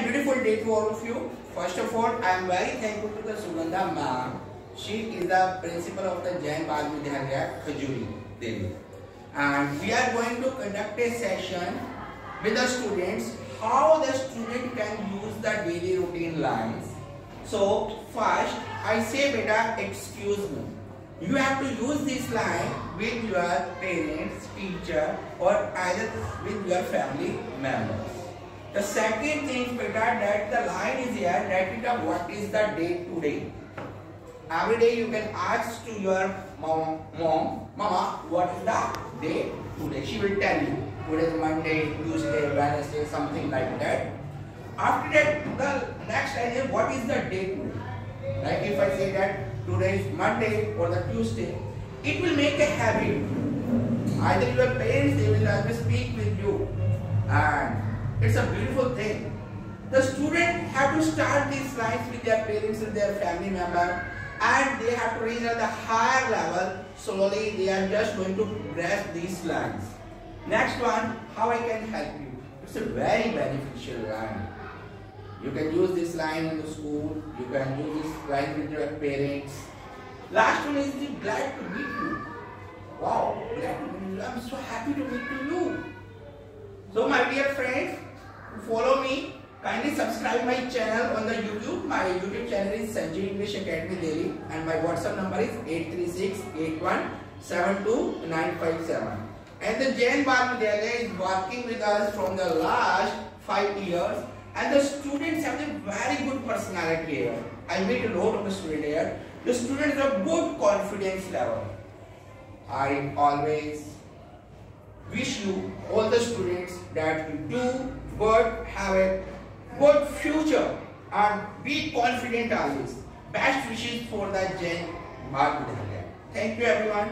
Beautiful day to all of you. First of all, I am very thankful to the Sugandha ma'am. She is the principal of the Jain Bal Vidyalaya Khajuri, Delhi. And we are going to conduct a session with the students how the student can use the daily routine lines. So first, I say beta, excuse me. You have to use this line with your parents, teacher or either with your family members. The second thing beta that the line is here that it up what is the date today. Every day you can ask to your mom, mom, mama, what is the day today? She will tell you. Today is Monday, Tuesday, Wednesday, something like that. After that, the next line is what is the day today? Like if I say that today is Monday or the Tuesday, it will make a habit. Either your parents, they will always speak with you. And it's a beautiful thing. The student have to start these lines with their parents and their family member and they have to reach at the higher level. Slowly they are just going to grasp these lines. Next one, how I can help you. It's a very beneficial line. You can use this line in the school. You can use this line with your parents. Last one is the glad to meet you. Wow, glad to meet you. I'm so happy to meet you. So my dear friends, follow me. Kindly subscribe my channel on the YouTube. My YouTube channel is Sanjay English Academy Delhi and my WhatsApp number is 836-8172-957. And the Jain Bal is working with us from the last 5 years and the students have a very good personality here. I meet a lot of the students here. The students have good confidence level. I always wish you all the students that you do good, have a good future and be confident always. Best wishes for the Jain Vidyalaya. Thank you everyone.